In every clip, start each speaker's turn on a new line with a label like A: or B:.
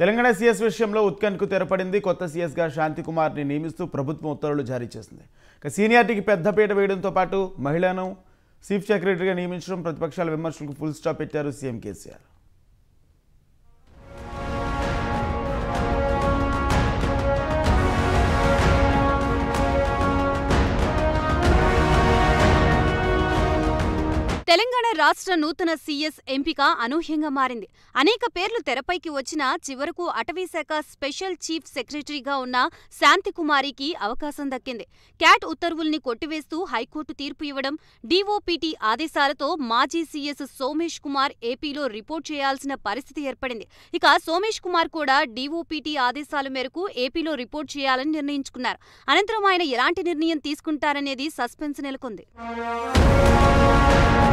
A: Telangana CS విషయంలో ఉత్కంఠకు తెరపడింది కొత్త సీఎస్గా శాంతికుమార్ని నియమిస్తూ ప్రభుత్వం ఉత్తర్వులు జారీ చేసింది. ఇక సీనియారిటీకి పెద్దపీట వేయడంతో పాటు మహిళను చీఫ్ సెక్రటరీగా నియమించడం ప్రతిపక్షాల విమర్శలకు ఫుల్ స్టాప్ పెట్టారు సీఎం కేసీఆర్.
B: తెలంగాణ రాష్ట్ర నూతన సీఎస్ ఎంపిక అనూహ్యంగా మారింది. అనేక పేర్లు తెరపైకి వచ్చినా చివరకు అటవీశాఖ స్పెషల్ చీఫ్ సెక్రటరీగా ఉన్న శాంతికుమారికి అవకాశం దక్కింది. క్యాట్ ఉత్తర్వుల్ని కొట్టివేస్తూ హైకోర్టు తీర్పు ఇవ్వడం డీఓపీటీ ఆదేశాలతో మాజీ సీఎస్ సోమేష్ కుమార్ ఏపీలో రిపోర్ట్ చేయాల్సిన పరిస్థితి ఏర్పడింది. ఇక సోమేష్ కుమార్ కూడా డీఓపీటీ ఆదేశాల మేరకు ఏపీలో రిపోర్ట్ చేయాలని నిర్ణయించుకున్నారు. అనంతరం ఆయన ఎలాంటి నిర్ణయం తీసుకుంటారనేది సస్పెన్స్ నెలకొంది.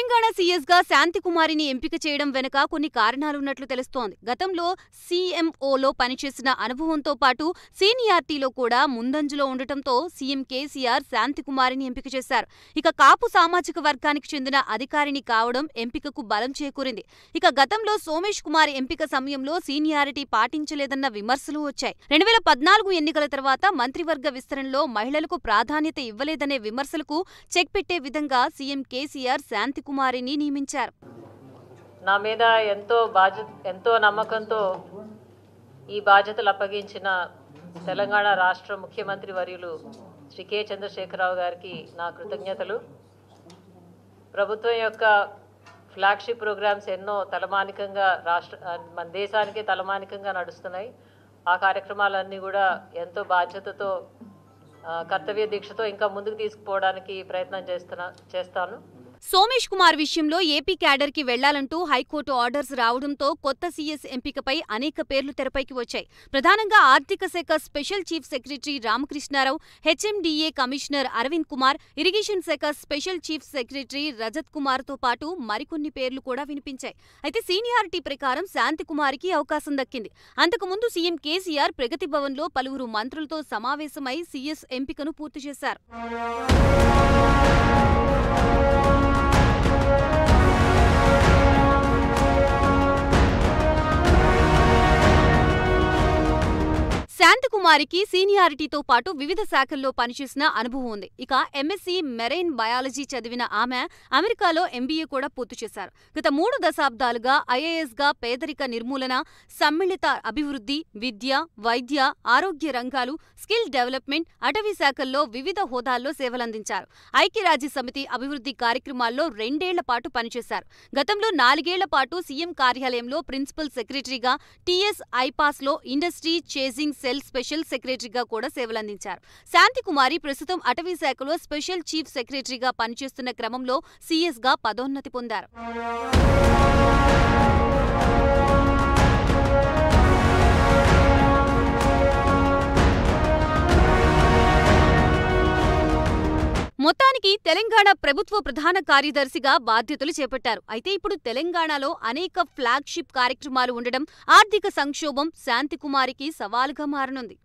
B: తెలంగాణ సీఎస్గా శాంతికుమారిని ఎంపిక చేయడం వెనుక కొన్ని కారణాలున్నట్లు తెలుస్తోంది. గతంలో సీఎంఓలో పనిచేసిన అనుభవంతో పాటు సీనియార్టీలో కూడా ముందంజలో ఉండటంతో సీఎం కేసీఆర్ శాంతికుమారిని ఎంపిక చేశారు. ఇక కాపు సామాజిక వర్గానికి చెందిన అధికారిని కావడం ఎంపికకు బలం చేకూరింది. ఇక గతంలో సోమేష్ కుమార్ ఎంపిక సమయంలో సీనియారిటీ పాటించలేదన్న విమర్శలు వచ్చాయి. రెండు వేల పద్నాలుగు ఎన్నికల తర్వాత మంత్రివర్గ విస్తరణలో మహిళలకు ప్రాధాన్యత ఇవ్వలేదనే విమర్శలకు చెక్ పెట్టే విధంగా సీఎం కేసీఆర్ శాంతి కుమారిని నియమించారు.
C: నా మీద ఎంతో బాధ్యత ఎంతో నమ్మకంతో ఈ బాధ్యతలు అప్పగించిన తెలంగాణ రాష్ట్ర ముఖ్యమంత్రి వర్యులు శ్రీ కె చంద్రశేఖరరావు గారికి నా కృతజ్ఞతలు. ప్రభుత్వం యొక్క ఫ్లాగ్షిప్ ప్రోగ్రామ్స్ ఎన్నో తలమానికంగా రాష్ట్ర మన దేశానికే తలమానికంగా నడుస్తున్నాయి. ఆ కార్యక్రమాలన్నీ కూడా ఎంతో బాధ్యతతో కర్తవ్య దీక్షతో ఇంకా ముందుకు తీసుకుపోవడానికి ప్రయత్నం చేస్తున్నా చేస్తాను.
B: సోమేష్ కుమార్ విషయంలో ఏపీ క్యాడర్కి వెళ్ళాలంటూ హైకోర్టు ఆర్డర్స్ రావడంతో కొత్త సీఎస్ ఎంపికపై అనేక పేర్లు తెరపైకి వచ్చాయి. ప్రధానంగా ఆర్థిక శాఖ special chief secretary Ramakrishna Rao HMDA commissioner Aravind Kumar irrigation శాఖ స్పెషల్ చీఫ్ సెక్రటరీ రజత్ కుమార్తో పాటు మరికొన్ని పేర్లు కూడా వినిపించాయి. అయితే సీనియారిటీ ప్రకారం శాంతి కుమార్కి అవకాశం దక్కింది. అంతకుముందు సీఎం కేసీఆర్ ప్రగతి భవన్లో పలువురు మంత్రులతో సమావేశమై సీఎస్ ఎంపికను పూర్తి చేశారు. శాంతకుమారికి సీనియారిటీతో పాటు వివిధ శాఖల్లో పనిచేసిన అనుభవం ఉంది. ఇక ఎంఎస్సీ మెరైన్ బయాలజీ చదివిన ఆమె అమెరికాలో ఎంబీఏ కూడా పూర్తి చేశారు. గత మూడు దశాబ్దాలుగా ఐఏఎస్గా పేదరిక నిర్మూలన సమ్మిళిత అభివృద్ధి విద్య వైద్య ఆరోగ్య రంగాలు స్కిల్ డెవలప్మెంట్ అటవీ శాఖల్లో వివిధ హోదాల్లో సేవలందించారు. ఐక్యరాజ్య సమితి అభివృద్ధి కార్యక్రమాల్లో రెండేళ్ళ పాటు పనిచేశారు. గతంలో నాలుగేళ్ళ పాటు సీఎం కార్యాలయంలో ప్రిన్సిపల్ సెక్రటరీగా టీఎస్ ఐపాస్లో ఇండస్ట్రీ చేజింగ్ సెల్ స్పెషల్ సెక్రటరీగా కూడా సేవలందించారు. శాంతికుమారి ప్రస్తుతం అటవీ శాఖలో స్పెషల్ చీఫ్ సెక్రటరీగా పనిచేస్తున్న క్రమంలో సీఎస్గా పదోన్నతి పొందారు. మొత్తానికి తెలంగాణ ప్రభుత్వ ప్రధాన కార్యదర్శిగా బాధ్యతలు చేపట్టారు. అయితే ఇప్పుడు తెలంగాణలో అనేక ఫ్లాగ్షిప్ కార్యక్రమాలు ఉండడం ఆర్థిక సంక్షోభం శాంతికుమారికి సవాలుగా మారనుంది.